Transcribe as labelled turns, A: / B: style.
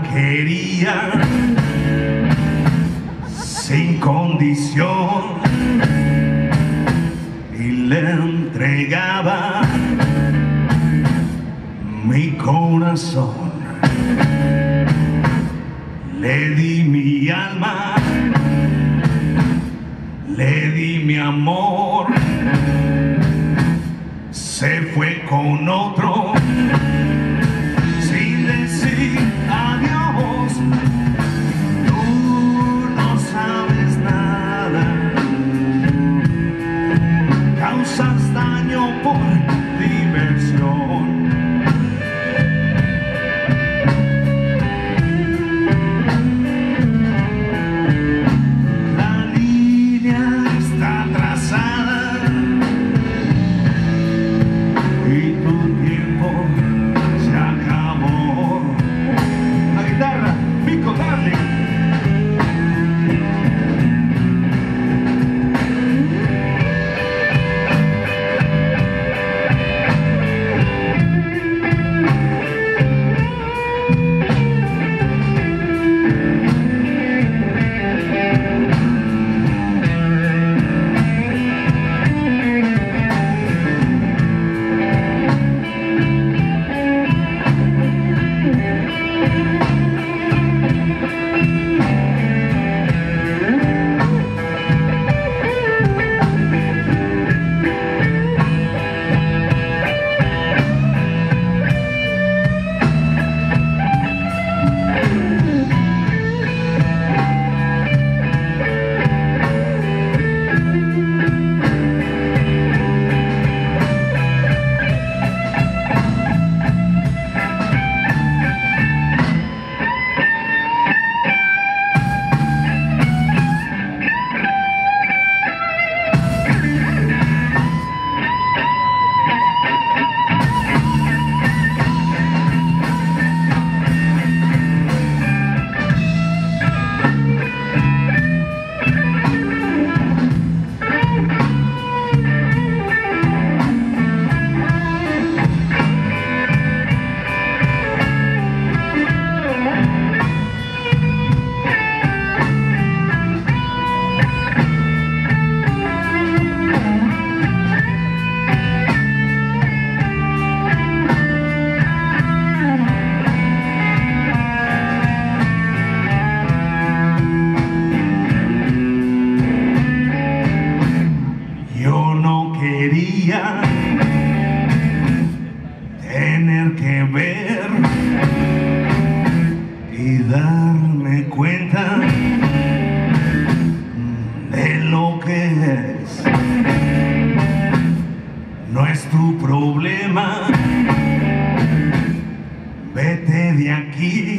A: vida sin condición y le entregaba mi corazón. Le di mi alma, le di mi amor, se fue con otro quería tener que ver y darme cuenta de lo que es. No es tu problema, vete de aquí,